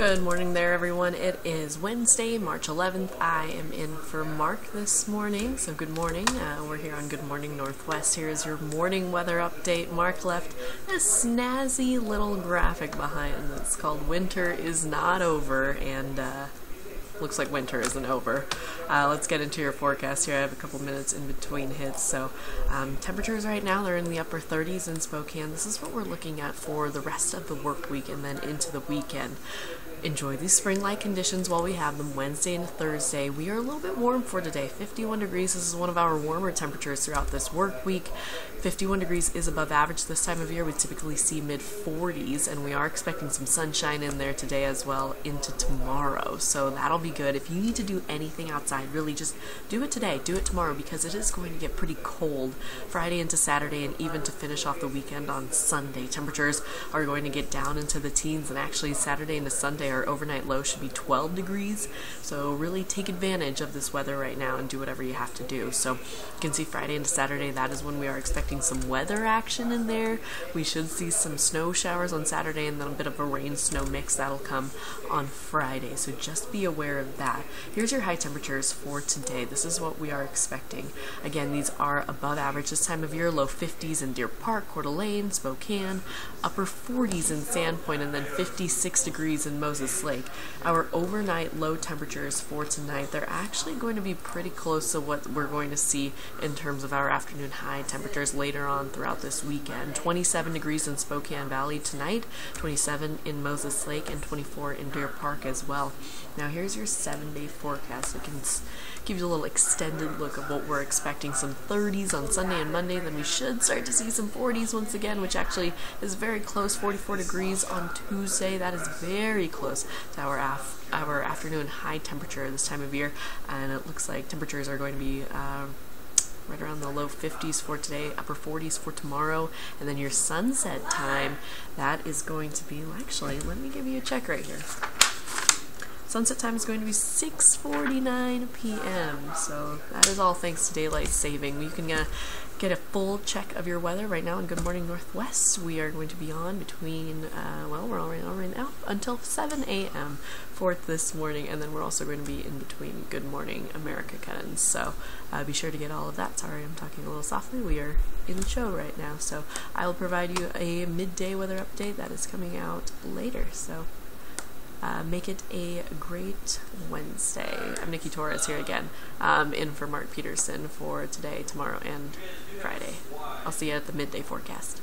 Good morning there, everyone. It is Wednesday, March 11th. I am in for Mark this morning, so good morning. Uh, we're here on Good Morning Northwest. Here is your morning weather update. Mark left a snazzy little graphic behind that's called Winter is Not Over, and uh, looks like winter isn't over. Uh, let's get into your forecast here. I have a couple minutes in between hits. So, um, temperatures right now they're in the upper 30s in Spokane. This is what we're looking at for the rest of the work week and then into the weekend enjoy these spring-like conditions while we have them Wednesday and Thursday. We are a little bit warm for today. 51 degrees. This is one of our warmer temperatures throughout this work week. 51 degrees is above average this time of year. We typically see mid 40s, and we are expecting some sunshine in there today as well into tomorrow. So that'll be good. If you need to do anything outside, really just do it today. Do it tomorrow because it is going to get pretty cold Friday into Saturday and even to finish off the weekend on Sunday. Temperatures are going to get down into the teens, and actually Saturday into Sunday our overnight low should be 12 degrees. So really take advantage of this weather right now and do whatever you have to do. So you can see Friday into Saturday, that is when we are expecting some weather action in there. We should see some snow showers on Saturday and then a bit of a rain snow mix that'll come on Friday. So just be aware of that. Here's your high temperatures for today. This is what we are expecting. Again, these are above average this time of year, low 50s in Deer Park, Coeur d'Alene, Spokane, upper 40s in Sandpoint, and then 56 degrees in Moses Lake. Our overnight low temperatures for tonight, they're actually going to be pretty close to what we're going to see in terms of our afternoon high temperatures later on throughout this weekend. 27 degrees in Spokane Valley tonight, 27 in Moses Lake, and 24 in Deer Park as well. Now here's your seven day forecast. It can give you a little extended look of what we're expecting. Some 30s on Sunday and Monday, then we should start to see some 40s once again, which actually is very close. 44 degrees on Tuesday. That is very close to our af- our afternoon high temperature this time of year, and it looks like temperatures are going to be. Uh, right around the low 50s for today, upper 40s for tomorrow, and then your sunset time, that is going to be, well, actually, let me give you a check right here. Sunset time is going to be 6:49 p.m. So that is all thanks to daylight saving. You can uh, get a full check of your weather right now on Good Morning Northwest. We are going to be on between uh, well, we're already on right now until 7 a.m. for this morning, and then we're also going to be in between Good Morning America Guns. So uh, be sure to get all of that. Sorry, I'm talking a little softly. We are in the show right now, so I will provide you a midday weather update that is coming out later. So. Uh, make it a great Wednesday. I'm Nikki Torres here again, um, in for Mark Peterson for today, tomorrow, and Friday. I'll see you at the midday forecast.